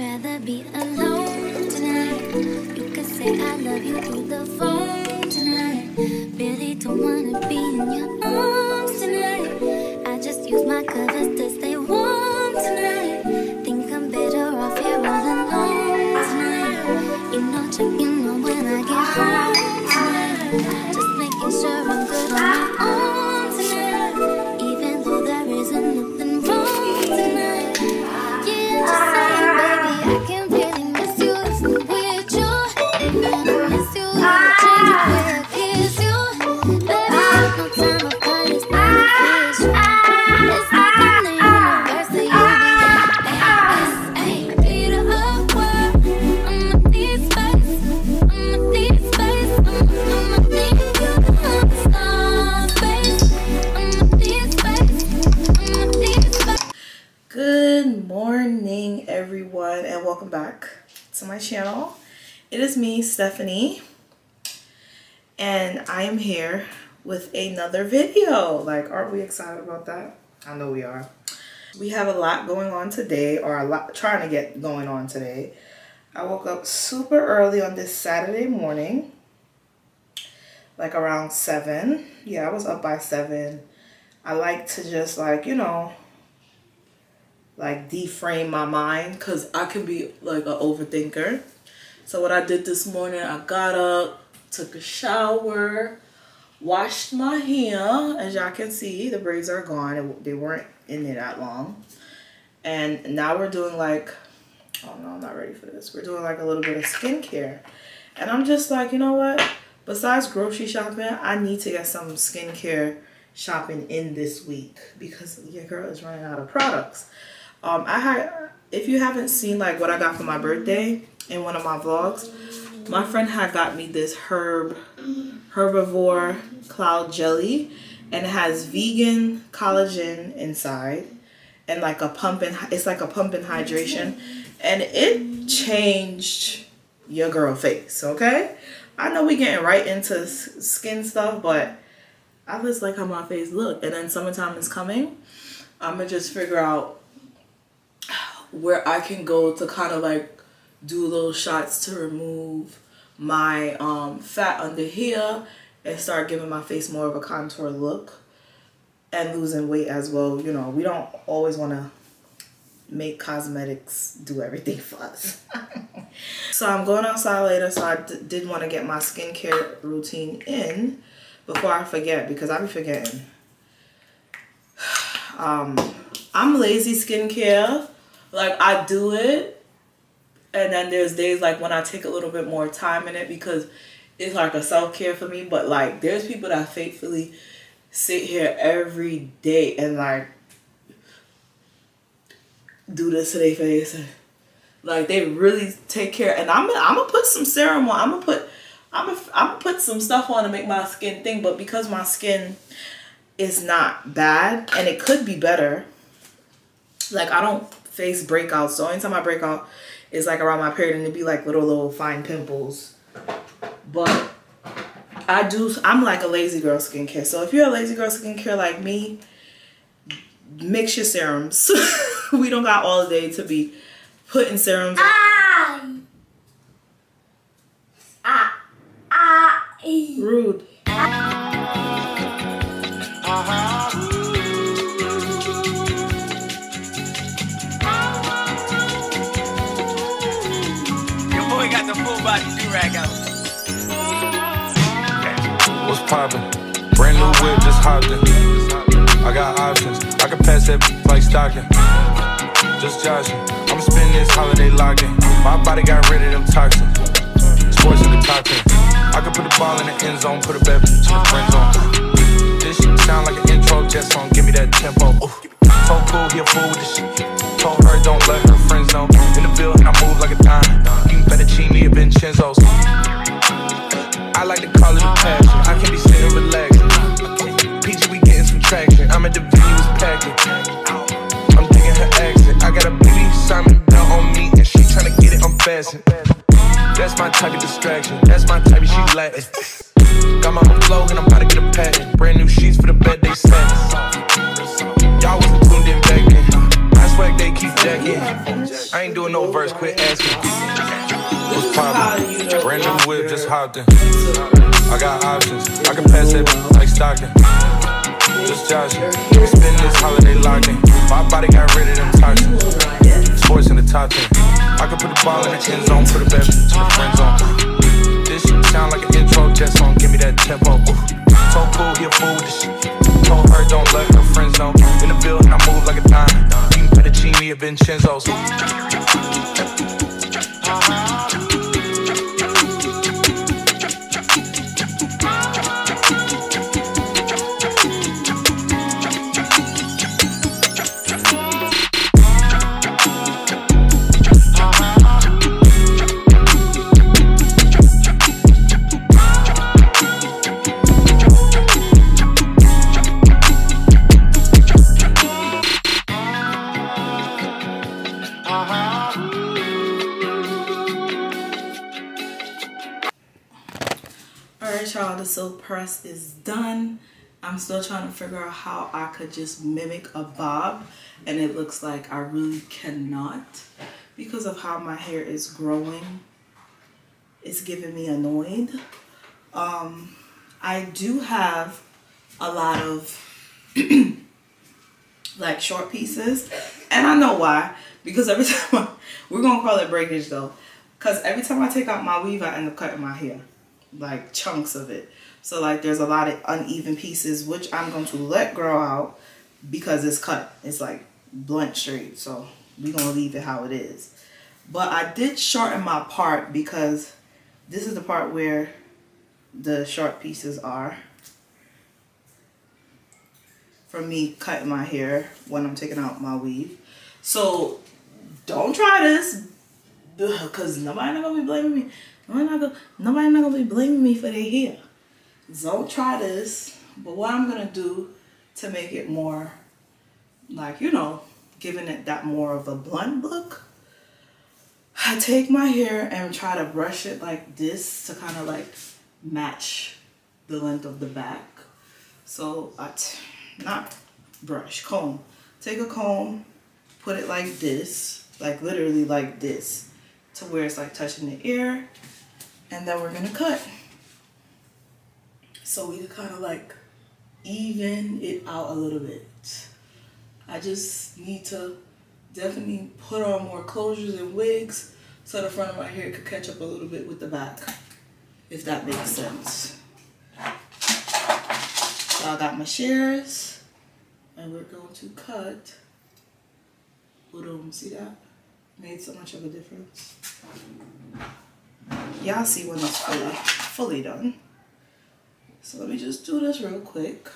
rather be alone tonight. You could say I love you through the phone tonight. Really don't wanna be in your arms tonight. I just use my covers to my channel. It is me, Stephanie, and I am here with another video. Like, aren't we excited about that? I know we are. We have a lot going on today, or a lot trying to get going on today. I woke up super early on this Saturday morning, like around 7. Yeah, I was up by 7. I like to just, like, you know, like deframe my mind because I can be like an overthinker. So what I did this morning, I got up, took a shower, washed my hair. As y'all can see, the braids are gone. They weren't in there that long. And now we're doing like, oh no, I'm not ready for this. We're doing like a little bit of skincare. And I'm just like, you know what? Besides grocery shopping, I need to get some skincare shopping in this week because your girl is running out of products. Um, I had, if you haven't seen like what I got for my birthday in one of my vlogs, my friend had got me this herb, herbivore cloud jelly, and it has vegan collagen inside, and like a pump and it's like a pump and hydration, and it changed your girl face. Okay, I know we getting right into skin stuff, but I just like how my face look, and then summertime is coming. I'm gonna just figure out where I can go to kind of like do little shots to remove my um, fat under here and start giving my face more of a contour look and losing weight as well. You know, we don't always want to make cosmetics do everything for us. so I'm going outside later, so I did want to get my skincare routine in before I forget because I be forgetting. Um, I'm lazy skincare. Like I do it, and then there's days like when I take a little bit more time in it because it's like a self care for me. But like there's people that faithfully sit here every day and like do this to their face. Like they really take care, and I'm I'm gonna put some serum on. I'm gonna put I'm gonna I'm gonna put some stuff on to make my skin thing. But because my skin is not bad and it could be better, like I don't face breakouts. So anytime I break out is like around my period and it'd be like little little fine pimples. But I do I'm like a lazy girl skincare. So if you're a lazy girl skincare like me, mix your serums. we don't got all day to be putting serums. Ah! Hopped in. I got options. I can pass that like Stockton. Just joshing. I'ma spend this holiday locking. My body got rid of them toxins. Sports in the top 10. I can put the ball in the end zone, put a bad bitch in the friend zone. This shit sound like an intro jet song. Give me that tempo. Ooh. Told cool, he a fool Got my and I'm about to get a patent. Brand new sheets for the bed they satin. Y'all wasn't tuned in back then. I they keep jacking. I ain't doing no verse, quit asking. What's poppin'? Brand new whip, just hopped in. I got options, I can pass that like Stockton. Just joshing, we spend this holiday locked in. My body got rid of them toxins. Sports in the top 10. I can put the ball in the end zone, put it back to the friend zone. This shit sound like an intro jet song, give me that tempo. Ooh. Told cool, he a fool with this shit. Told her don't let her friends know. In the building, I move like a dime. Eating fettuccine at Vincenzo's. All silk press is done. I'm still trying to figure out how I could just mimic a bob and it looks like I really cannot because of how my hair is growing. It's giving me annoyed. Um, I do have a lot of like short pieces and I know why because every time I, we're gonna call it breakage though because every time I take out my weave I end up cutting my hair like chunks of it. So like there's a lot of uneven pieces which I'm going to let grow out because it's cut. It's like blunt straight. So we're going to leave it how it is. But I did shorten my part because this is the part where the short pieces are for me cutting my hair when I'm taking out my weave. So don't try this because nobody not gonna be blaming me. Nobody not gonna, nobody not gonna be blaming me for their hair. Don't try this. But what I'm gonna do to make it more like, you know, giving it that more of a blunt look, I take my hair and try to brush it like this to kind of like match the length of the back. So I, not brush, comb. Take a comb, put it like this, like literally like this, to where it's like touching the ear. And then we're gonna cut. So we kind of like even it out a little bit. I just need to definitely put on more closures and wigs so the front of my hair could catch up a little bit with the back, if that makes sense. So I got my shears and we're going to cut. Boom, see that? Made so much of a difference. Y'all see when it's fully, fully done. So let me just do this real quick.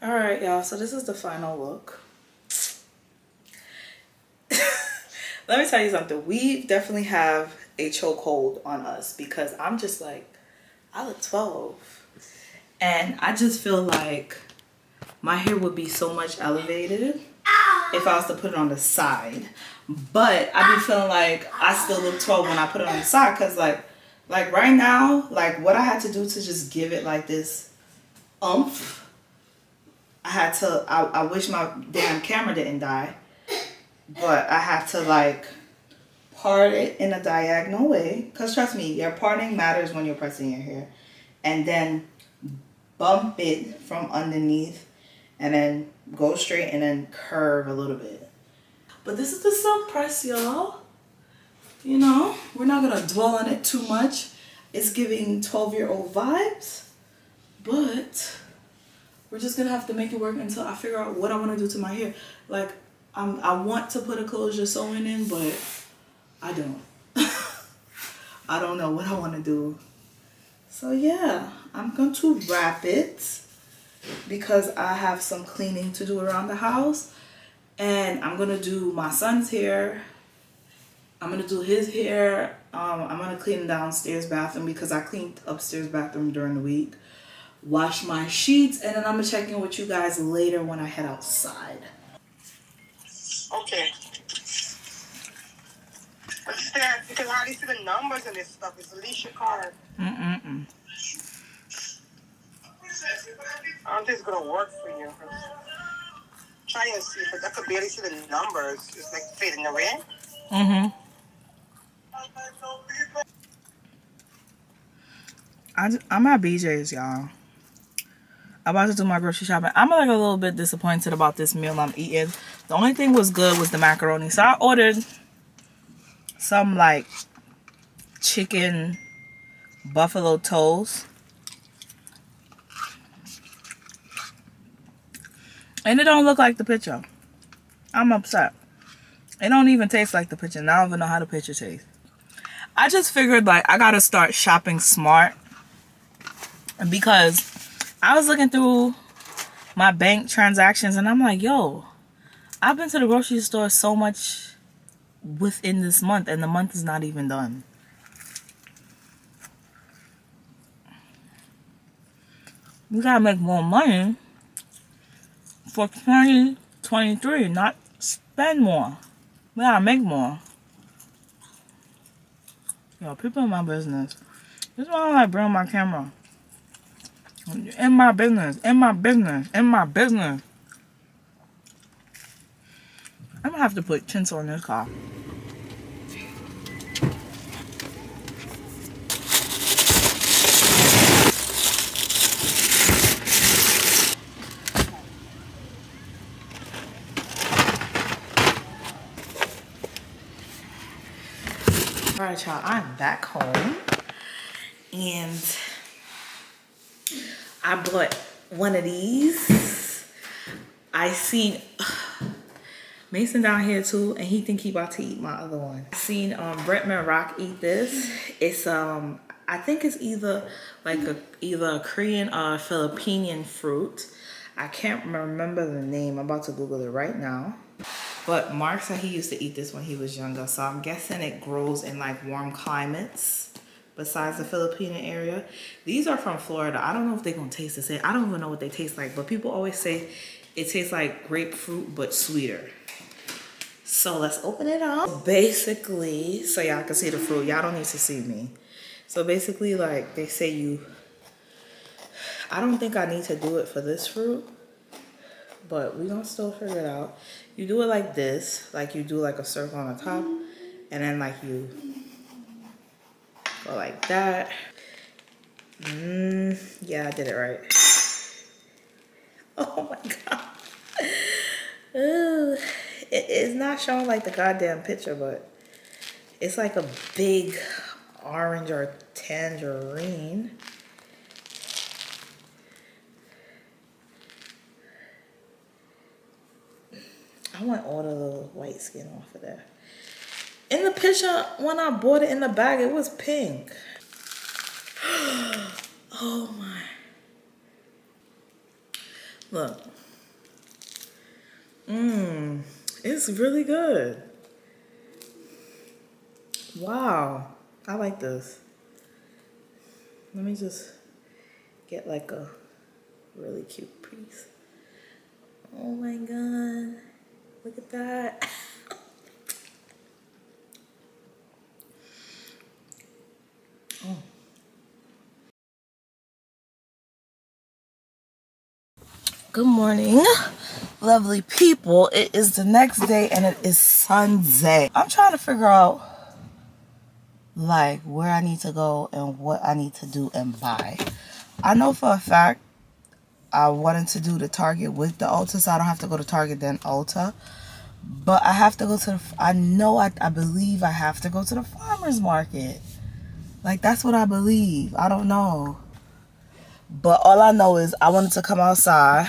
All right, y'all, so this is the final look. let me tell you something. We definitely have a chokehold on us because I'm just like, I look 12. And I just feel like my hair would be so much elevated if I was to put it on the side. But I be feeling like I still look 12 when I put it on the side because like, like right now, like what I had to do to just give it like this umph, I had to, I, I wish my damn camera didn't die, but I had to like part it in a diagonal way. Because trust me, your parting matters when you're pressing your hair. And then bump it from underneath and then go straight and then curve a little bit. But this is the silk press, y'all. You know, we're not gonna dwell on it too much. It's giving 12 year old vibes, but we're just gonna have to make it work until I figure out what I wanna do to my hair. Like, I'm, I want to put a closure sewing in, but I don't. I don't know what I wanna do. So yeah, I'm going to wrap it because I have some cleaning to do around the house. And I'm going to do my son's hair. I'm going to do his hair. Um, I'm going to clean downstairs bathroom because I cleaned upstairs bathroom during the week. Wash my sheets. And then I'm to check in with you guys later when I head outside. Okay. Steph, you can hardly see the numbers in this stuff. It's Alicia card. Mm-mm-mm. I don't think it's gonna work for you. try and see, but I could barely see the numbers. It's like fading the rain. Mm-hmm. I, I'm at BJ's, y'all. I'm about to do my grocery shopping. I'm like a little bit disappointed about this meal I'm eating. The only thing was good was the macaroni. So I ordered some like chicken buffalo toast. And it don't look like the picture. I'm upset. It don't even taste like the picture. Now I don't even know how the picture tastes. I just figured like I gotta start shopping smart because I was looking through my bank transactions and I'm like, yo, I've been to the grocery store so much within this month and the month is not even done. We gotta make more money for 2023, not spend more. We gotta make more. Yo, people in my business. This is why I like bring my camera. In my business, in my business, in my business. I'm gonna have to put tinsel in this car. All right, y'all, I'm back home and I bought one of these. I seen Mason down here too, and he think he about to eat my other one. I seen um Bretman Rock eat this. It's um I think it's either like a either a Korean or Filipinian fruit. I can't remember the name. I'm about to Google it right now. But Mark said he used to eat this when he was younger, so I'm guessing it grows in like warm climates besides the Filipino area. These are from Florida. I don't know if they're gonna taste the same. I don't even know what they taste like, but people always say it tastes like grapefruit but sweeter. So let's open it up. Basically, so y'all can see the fruit. Y'all don't need to see me. So basically, like they say you, I don't think I need to do it for this fruit, but we gonna still figure it out. You do it like this, like you do like a circle on the top, and then like you go like that. Mm, yeah, I did it right. Oh my god. Ooh, it is not showing like the goddamn picture, but it's like a big orange or tangerine. I want all the little white skin off of there. In the picture, when I bought it in the bag, it was pink. oh my. Look. Mmm. It's really good. Wow. I like this. Let me just get like a really cute piece. Oh my god. Look at that. oh. Good morning, lovely people. It is the next day and it is Sunday. I'm trying to figure out like where I need to go and what I need to do and buy. I know for a fact I wanted to do the Target with the Ulta so I don't have to go to Target then Ulta. But I have to go to the, I know, I, I believe I have to go to the farmer's market. Like, that's what I believe. I don't know. But all I know is I wanted to come outside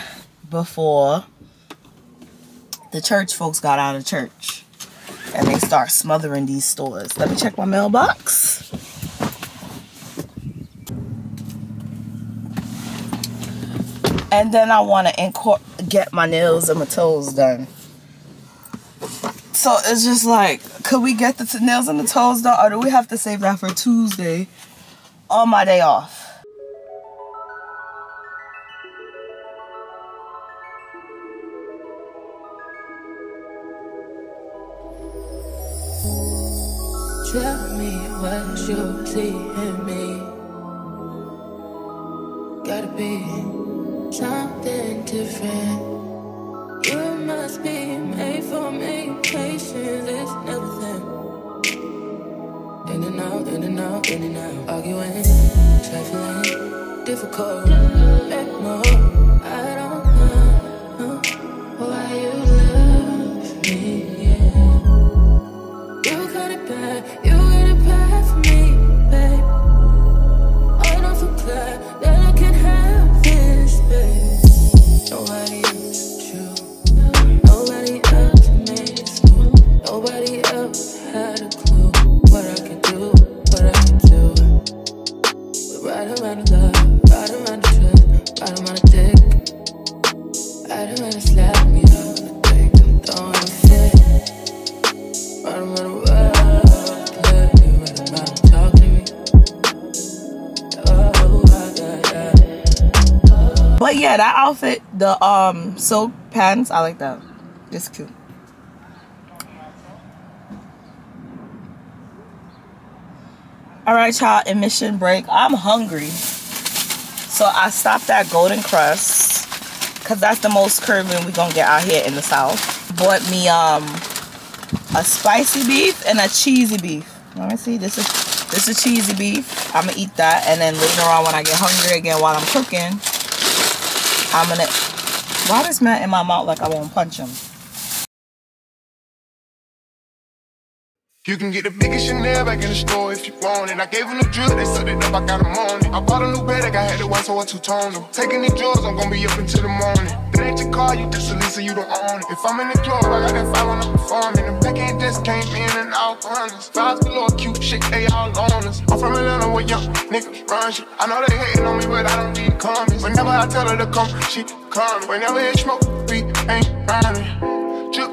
before the church folks got out of church. And they start smothering these stores. Let me check my mailbox. And then I want to get my nails and my toes done. So it's just like, could we get the nails and the toes done, or do we have to save that for Tuesday on my day off? Tell me what you see in me. Gotta be something different. You must be made for me. Patience is nothing. In and out, in and out, in and out. Arguing, trifling, difficult. I like that. It's cute. All right, y'all, emission break. I'm hungry. So I stopped at Golden Krust because that's the most Caribbean we're gonna get out here in the South. Bought me um a spicy beef and a cheesy beef. Let me see. This is this is cheesy beef. I'm gonna eat that, and then later on when I get hungry again while I'm cooking, I'm gonna. Why does man in my mouth like I won't punch him? You can get the biggest Chanel back in the store if you want it. I gave them the drill, they sucked it up, I got them on it. I bought a new bed, I had the one, so I two-toned them. Taking these drugs, I'm gonna be up until the morning. That ain't your car, you just a Lisa, you don't own it. If I'm in the club, I got that five when I'm performing. The back end just came in and out runners. Fives galore, cute shit, they all on us. I'm from Atlanta where young niggas run shit. I know they hating on me, but I don't need comments. Whenever I tell her to come, she coming. Whenever it smoke, we ain't running.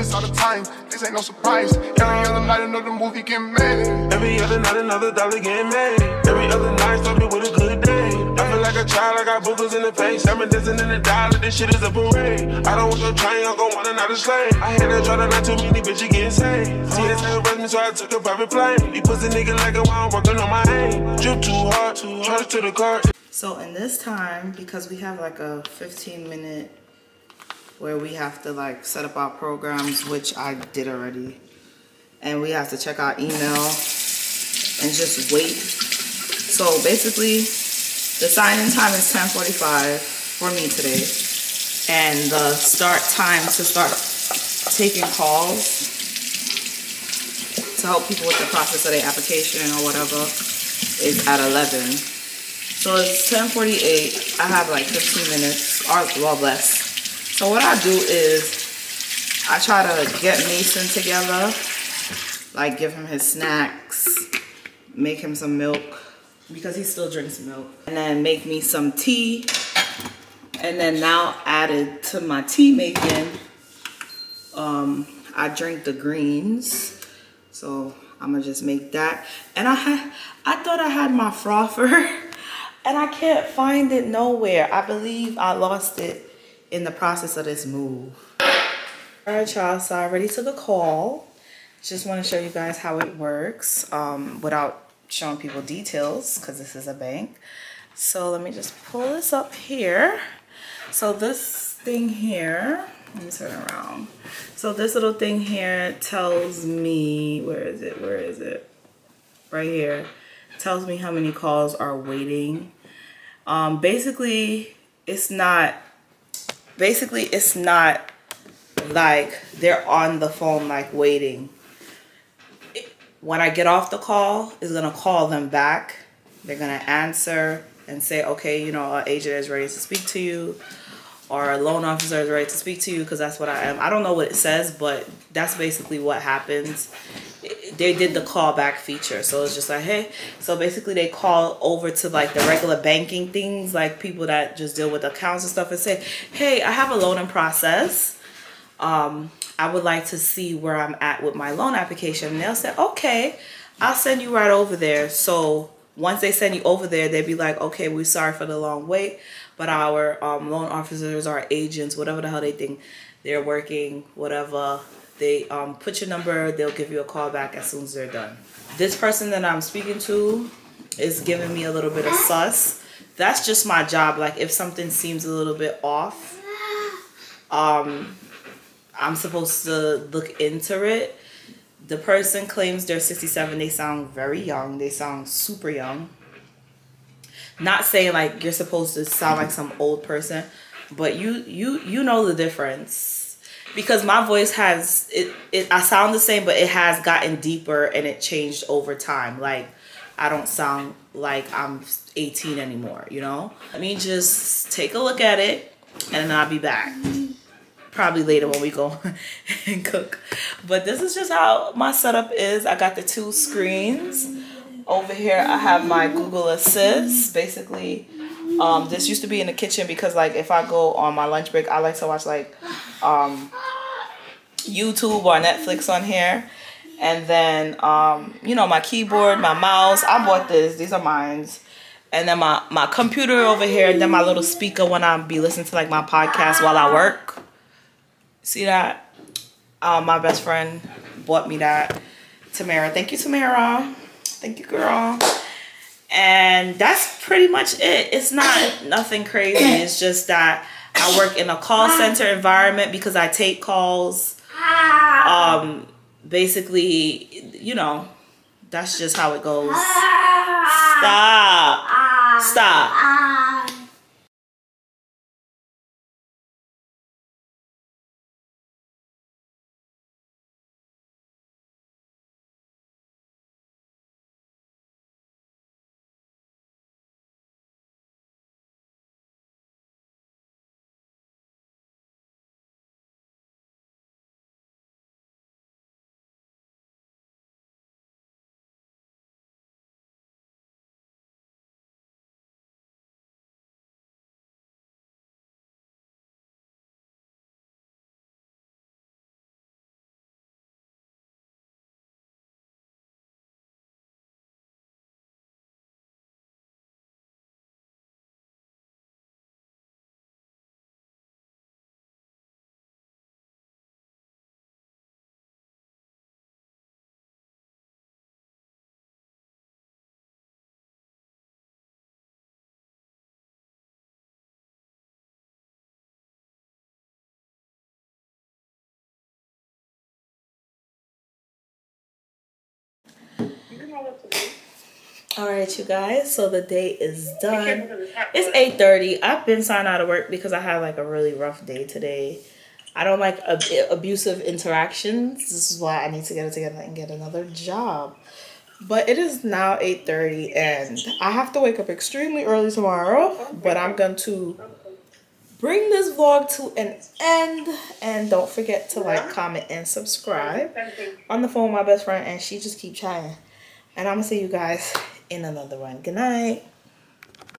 Do this all the time, this ain't no surprise. Every other night, another movie get made. Every other night, another dollar getting made. Every other night, started with a good day. I feel like a child, I got boogers in the face. I'm dancing in the dollar, this shit is a parade. I don't want your train, I'm gon' want another slave. I had a Jordan, not too many bitches getting saved. TSA arrest me, so I took a private plane. These pussy nigga like a while I'm working on my aim. Drip too hard, charge to the car. So in this time, because we have like a 15 minute where we have to like set up our programs, which I did already, and we have to check our email and just wait. So basically, the sign-in time is 10:45 for me today, and the start time to start taking calls to help people with the process of their application or whatever is at 11. So it's 10:48. I have like 15 minutes, or well less. So what I do is I try to get Mason together, like give him his snacks, make him some milk because he still drinks milk, and then make me some tea. And then now added to my tea making, um, I drink the greens. So I'm gonna just make that. And I had, I thought I had my frother and I can't find it nowhere. I believe I lost it in the process of this move. All right, y'all, so I already took a call. Just wanna show you guys how it works um, without showing people details because this is a bank. So let me just pull this up here. So this thing here, let me turn around. So this little thing here tells me, where is it, where is it? Right here. Tells me how many calls are waiting. Um, basically, it's not, basically it's not like they're on the phone like waiting. When I get off the call, is gonna call them back. They're gonna answer and say, okay, you know, uh, our agent is ready to speak to you or a loan officer is ready to speak to you because that's what I am. I don't know what it says, but that's basically what happens. They did the callback feature. So it's just like, hey, so basically they call over to like the regular banking things, like people that just deal with accounts and stuff and say, hey, I have a loan in process. Um, I would like to see where I'm at with my loan application. And they'll say, okay, I'll send you right over there. So once they send you over there, they'd be like, okay, we're sorry for the long wait, but our um, loan officers, our agents, whatever the hell they think they're working, whatever, they um, put your number, they'll give you a call back as soon as they're done. This person that I'm speaking to is giving me a little bit of sus. That's just my job. Like if something seems a little bit off, um, I'm supposed to look into it. The person claims they're 67. They sound very young. They sound super young. Not saying like you're supposed to sound like some old person, but you you you know the difference because my voice has it, it I sound the same, but it has gotten deeper and it changed over time. Like I don't sound like I'm 18 anymore, you know? Let me just take a look at it and I'll be back probably later when we go and cook. But this is just how my setup is. I got the two screens. Over here, I have my Google Assist. Basically, um, this used to be in the kitchen because like if I go on my lunch break, I like to watch like um, YouTube or Netflix on here. And then, um, you know, my keyboard, my mouse. I bought this. These are mines. And then my, my computer over here. And then my little speaker when I be listening to like my podcast while I work. See that? Um, my best friend bought me that. Tamara. Thank you, Tamara. Thank you, girl. And that's pretty much it. It's not nothing crazy. It's just that I work in a call center environment because I take calls. Ah. Um, basically, you know, that's just how it goes. Ah. Stop. Ah. Stop. All right, you guys. So the day is done. It's eight thirty. I've been signed out of work because I had like a really rough day today. I don't like ab- abusive interactions. This is why I need to get it together and get another job. But it is now eight thirty, and I have to wake up extremely early tomorrow. But I'm going to bring this vlog to an end. And don't forget to like, comment, and subscribe. On the phone, with my best friend, and she just keep chatting. And I'm gonna see you guys in another one. Good night.